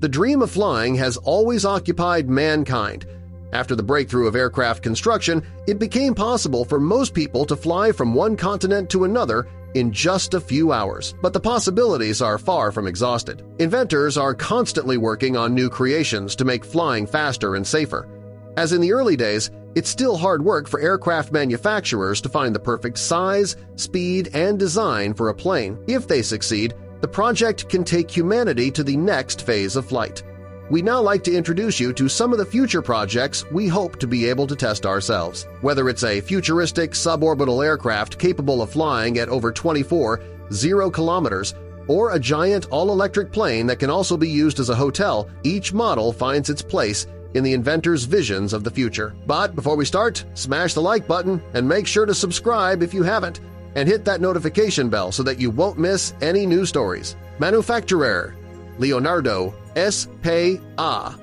The dream of flying has always occupied mankind. After the breakthrough of aircraft construction, it became possible for most people to fly from one continent to another in just a few hours, but the possibilities are far from exhausted. Inventors are constantly working on new creations to make flying faster and safer. As in the early days, it's still hard work for aircraft manufacturers to find the perfect size, speed, and design for a plane. If they succeed, the project can take humanity to the next phase of flight. We'd now like to introduce you to some of the future projects we hope to be able to test ourselves. Whether it's a futuristic suborbital aircraft capable of flying at over 24 zero kilometers or a giant all-electric plane that can also be used as a hotel, each model finds its place in the inventor's visions of the future. But before we start, smash the like button and make sure to subscribe if you haven't, and hit that notification bell so that you won't miss any new stories. Manufacturer Leonardo S. Pei A,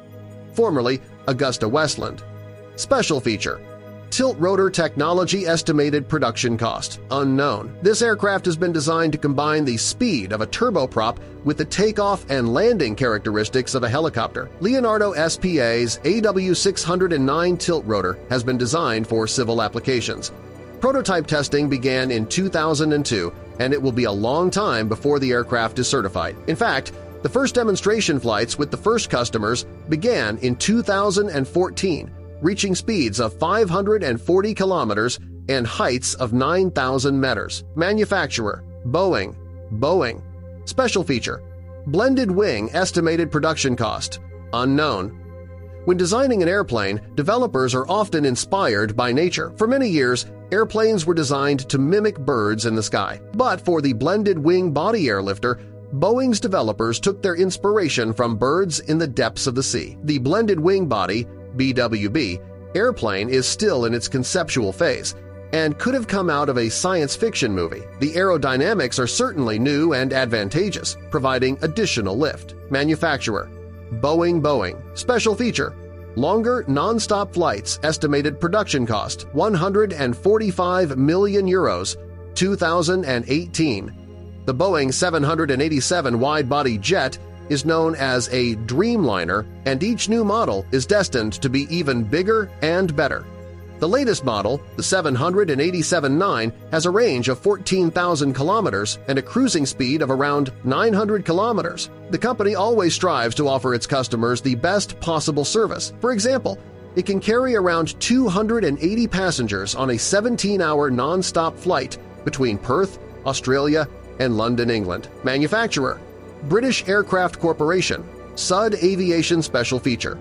formerly AgustaWestland. Special feature Tilt-rotor technology estimated production cost, unknown. This aircraft has been designed to combine the speed of a turboprop with the takeoff and landing characteristics of a helicopter. Leonardo SPA's AW609 tilt-rotor has been designed for civil applications. Prototype testing began in 2002, and it will be a long time before the aircraft is certified. In fact, the first demonstration flights with the first customers began in 2014, reaching speeds of 540 kilometers and heights of 9,000 meters. Manufacturer, Boeing. Boeing. Special feature, blended wing estimated production cost, unknown. When designing an airplane, developers are often inspired by nature. For many years, airplanes were designed to mimic birds in the sky. But for the blended wing body airlifter, Boeing's developers took their inspiration from birds in the depths of the sea. The blended wing body BWB, airplane is still in its conceptual phase and could have come out of a science fiction movie. The aerodynamics are certainly new and advantageous, providing additional lift. Manufacturer Boeing Boeing Special feature Longer non-stop flights estimated production cost 145 million euros 2018. The Boeing 787 wide-body jet is known as a Dreamliner, and each new model is destined to be even bigger and better. The latest model, the 787-9, has a range of 14,000 kilometers and a cruising speed of around 900 kilometers. The company always strives to offer its customers the best possible service. For example, it can carry around 280 passengers on a 17-hour non-stop flight between Perth, Australia, and London, England. Manufacturer British Aircraft Corporation, SUD Aviation Special Feature,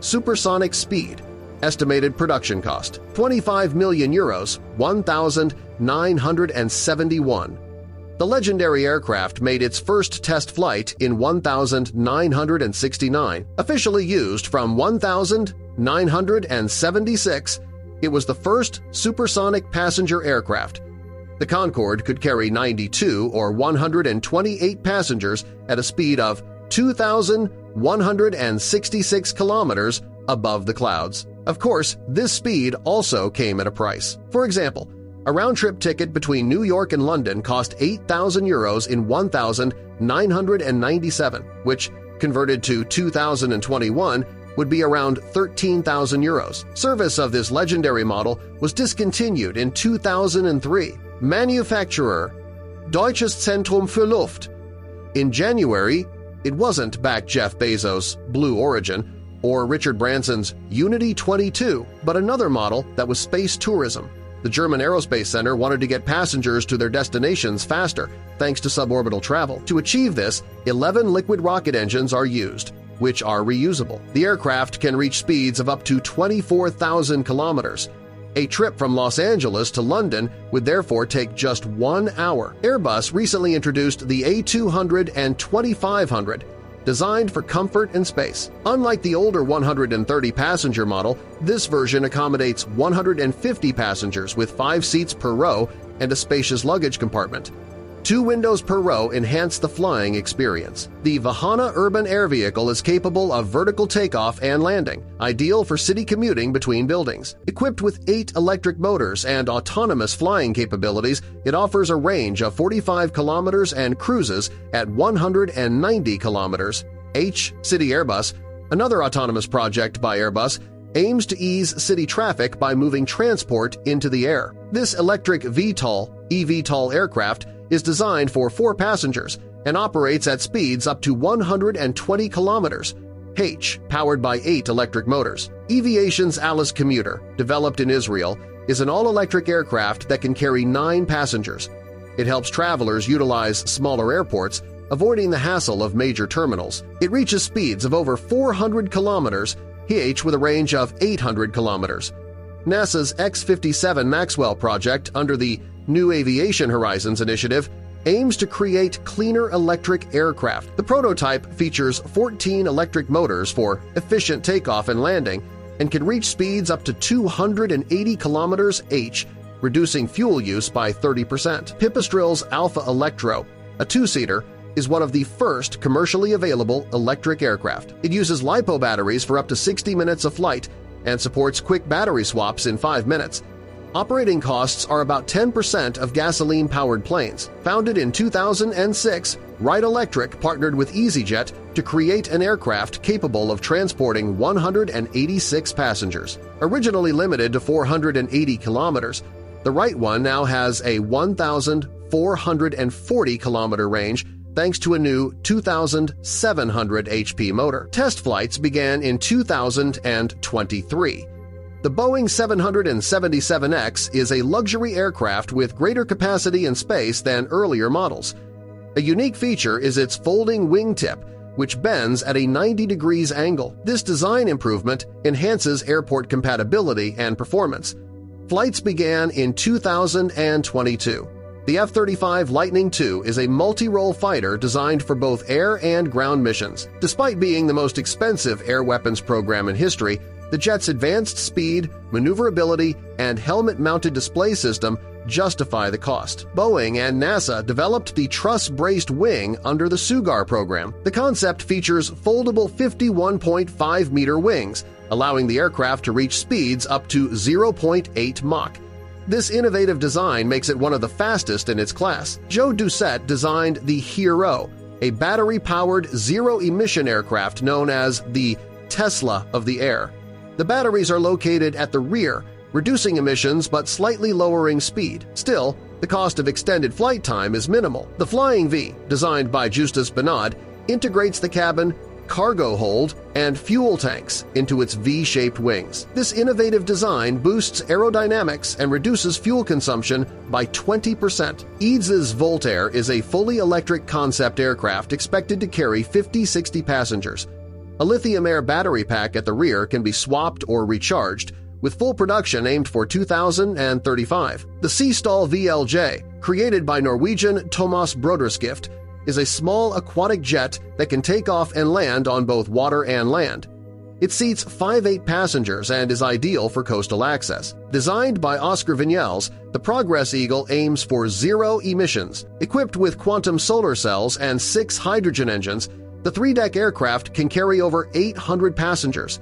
Supersonic Speed, estimated production cost 25 million euros 1,971. The legendary aircraft made its first test flight in 1969, officially used from 1976. It was the first supersonic passenger aircraft the Concorde could carry 92 or 128 passengers at a speed of 2,166 kilometers above the clouds. Of course, this speed also came at a price. For example, a round-trip ticket between New York and London cost 8,000 euros in 1,997, which, converted to 2021, would be around 13,000 euros. Service of this legendary model was discontinued in 2003 Manufacturer Deutsches Zentrum für Luft. In January, it wasn't back Jeff Bezos' Blue Origin or Richard Branson's Unity 22, but another model that was space tourism. The German Aerospace Center wanted to get passengers to their destinations faster thanks to suborbital travel. To achieve this, 11 liquid rocket engines are used, which are reusable. The aircraft can reach speeds of up to 24,000 kilometers, a trip from Los Angeles to London would therefore take just one hour. Airbus recently introduced the A200 and 2500, designed for comfort and space. Unlike the older 130-passenger model, this version accommodates 150 passengers with five seats per row and a spacious luggage compartment. Two windows per row enhance the flying experience. The Vahana urban air vehicle is capable of vertical takeoff and landing, ideal for city commuting between buildings. Equipped with eight electric motors and autonomous flying capabilities, it offers a range of 45 kilometers and cruises at 190 kilometers. H City Airbus, another autonomous project by Airbus, aims to ease city traffic by moving transport into the air. This electric VTOL, eVTOL aircraft is designed for four passengers and operates at speeds up to 120 kilometers, H, powered by eight electric motors. Eviation's Alice Commuter, developed in Israel, is an all-electric aircraft that can carry nine passengers. It helps travelers utilize smaller airports, avoiding the hassle of major terminals. It reaches speeds of over 400 kilometers H with a range of 800 kilometers. NASA's X-57 Maxwell project under the New Aviation Horizons initiative aims to create cleaner electric aircraft. The prototype features 14 electric motors for efficient takeoff and landing and can reach speeds up to 280 kilometers h, reducing fuel use by 30%. Pipistrel's Alpha Electro, a two-seater, is one of the first commercially available electric aircraft. It uses LiPo batteries for up to 60 minutes of flight and supports quick battery swaps in 5 minutes. Operating costs are about 10% of gasoline-powered planes. Founded in 2006, Wright Electric partnered with EasyJet to create an aircraft capable of transporting 186 passengers. Originally limited to 480 kilometers, the Wright one now has a 1,440 kilometer range thanks to a new 2,700 HP motor. Test flights began in 2023. The Boeing 777X is a luxury aircraft with greater capacity and space than earlier models. A unique feature is its folding wingtip, which bends at a 90 degrees angle. This design improvement enhances airport compatibility and performance. Flights began in 2022. The F-35 Lightning II is a multi-role fighter designed for both air and ground missions. Despite being the most expensive air weapons program in history, the jet's advanced speed, maneuverability, and helmet-mounted display system justify the cost. Boeing and NASA developed the truss-braced wing under the SUGAR program. The concept features foldable 51.5-meter wings, allowing the aircraft to reach speeds up to 0.8 Mach. This innovative design makes it one of the fastest in its class. Joe Doucette designed the Hero, a battery-powered zero-emission aircraft known as the Tesla of the air. The batteries are located at the rear, reducing emissions but slightly lowering speed. Still, the cost of extended flight time is minimal. The Flying V, designed by Justus Benad, integrates the cabin cargo hold, and fuel tanks into its V-shaped wings. This innovative design boosts aerodynamics and reduces fuel consumption by 20%. Eads's VoltAir is a fully electric concept aircraft expected to carry 50-60 passengers. A lithium-air battery pack at the rear can be swapped or recharged, with full production aimed for 2035. The Seastall VLJ, created by Norwegian Thomas Broderskift, is a small aquatic jet that can take off and land on both water and land. It seats 5-8 passengers and is ideal for coastal access. Designed by Oscar Viñals, the Progress Eagle aims for zero emissions. Equipped with quantum solar cells and six hydrogen engines, the three-deck aircraft can carry over 800 passengers.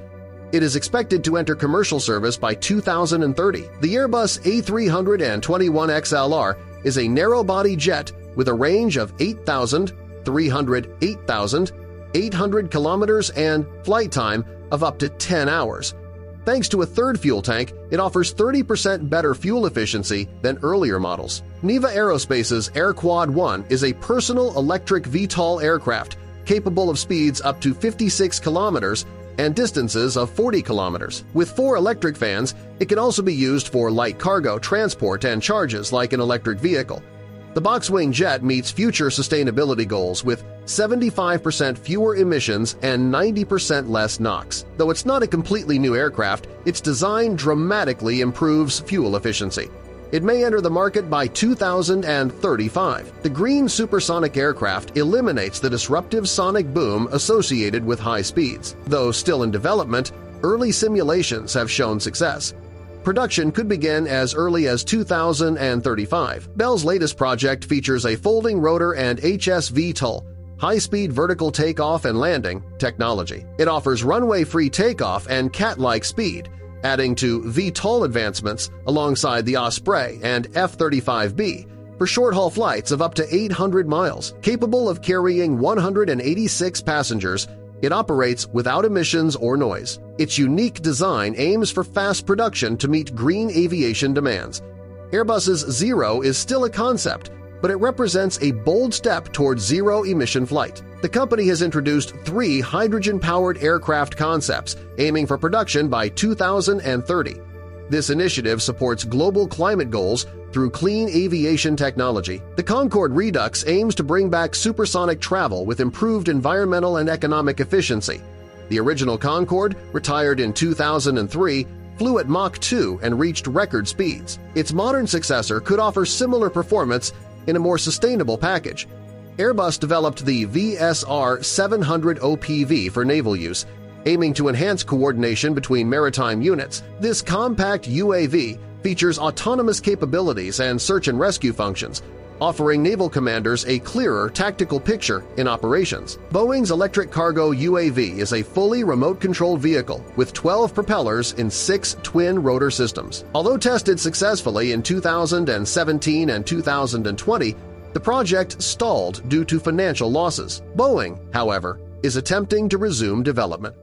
It is expected to enter commercial service by 2030. The Airbus A321XLR is a narrow-body jet with a range of 8,000, 300, 8,000, 800 kilometers and flight time of up to 10 hours. Thanks to a third fuel tank, it offers 30% better fuel efficiency than earlier models. Neva Aerospace's AirQuad 1 is a personal electric VTOL aircraft capable of speeds up to 56 kilometers and distances of 40 kilometers. With four electric fans, it can also be used for light cargo, transport, and charges like an electric vehicle. The Boxwing jet meets future sustainability goals with 75% fewer emissions and 90% less NOx. Though it's not a completely new aircraft, its design dramatically improves fuel efficiency. It may enter the market by 2035. The green supersonic aircraft eliminates the disruptive sonic boom associated with high speeds. Though still in development, early simulations have shown success. Production could begin as early as 2035. Bell's latest project features a folding rotor and HS-VTOL, high-speed vertical takeoff and landing technology. It offers runway-free takeoff and cat-like speed, adding to VTOL advancements alongside the Osprey and F-35B, for short-haul flights of up to 800 miles, capable of carrying 186 passengers, it operates without emissions or noise. Its unique design aims for fast production to meet green aviation demands. Airbus's Zero is still a concept, but it represents a bold step towards zero-emission flight. The company has introduced three hydrogen-powered aircraft concepts, aiming for production by 2030. This initiative supports global climate goals through clean aviation technology. The Concorde Redux aims to bring back supersonic travel with improved environmental and economic efficiency. The original Concorde, retired in 2003, flew at Mach 2 and reached record speeds. Its modern successor could offer similar performance in a more sustainable package. Airbus developed the VSR 700 OPV for naval use, aiming to enhance coordination between maritime units. This compact UAV features autonomous capabilities and search and rescue functions, offering naval commanders a clearer tactical picture in operations. Boeing's electric cargo UAV is a fully remote-controlled vehicle with 12 propellers in six twin-rotor systems. Although tested successfully in 2017 and 2020, the project stalled due to financial losses. Boeing, however, is attempting to resume development.